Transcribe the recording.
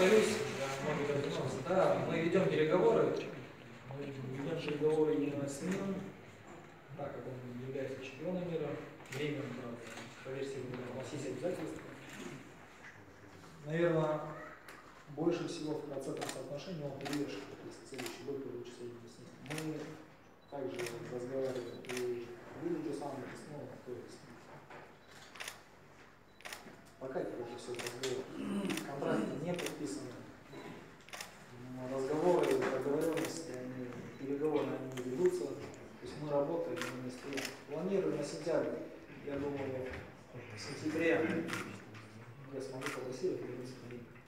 повторюсь, да, мы ведем переговоры, мы ведем переговоры именно с миром, так как он является чемпионом мира, временем, по версии у нас есть обязательства. Наверное, больше всего в процентном соотношении он привешен, если следующий бой получится именно с ним. Мы также разговариваем и Вилли сам ну, то есть пока это уже все разговариваем. мы работаем, мы не. Планируем на сентябрь. Я думаю, в сентябре я смогу побыстрее перенести на